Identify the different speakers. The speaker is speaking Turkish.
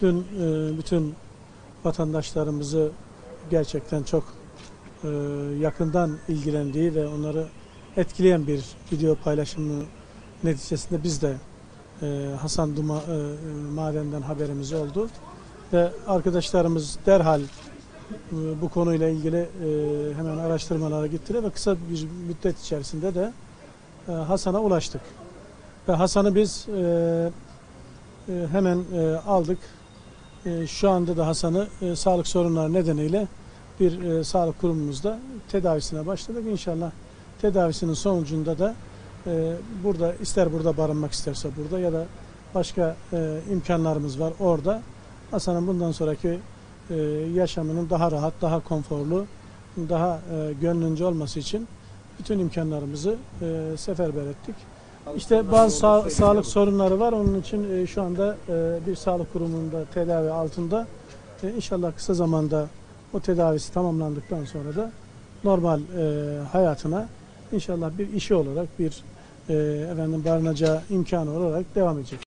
Speaker 1: Dün e, bütün vatandaşlarımızı gerçekten çok e, yakından ilgilendiği ve onları etkileyen bir video paylaşımı neticesinde biz de e, Hasan Duma madenden haberimiz oldu ve arkadaşlarımız derhal bu konuyla ilgili hemen araştırmalara gittiler ve kısa bir müddet içerisinde de Hasan'a ulaştık. Ve Hasan'ı biz hemen aldık. E, şu anda da Hasan'ı e, sağlık sorunları nedeniyle bir e, sağlık kurumumuzda tedavisine başladık. İnşallah tedavisinin sonucunda da burada ister burada barınmak isterse burada ya da başka imkanlarımız var orada. Hasan'ın bundan sonraki yaşamının daha rahat, daha konforlu, daha e, gönlünce olması için bütün imkanlarımızı seferber ettik. İşte bazı sağ- sağlık sorunları var. Onun için e, şu anda e, bir sağlık kurumunda tedavi altında. E, inşallah kısa zamanda o tedavisi tamamlandıktan sonra da normal e, hayatına inşallah bir işi olarak bir e, efendim barınacağı imkanı olarak devam edecek.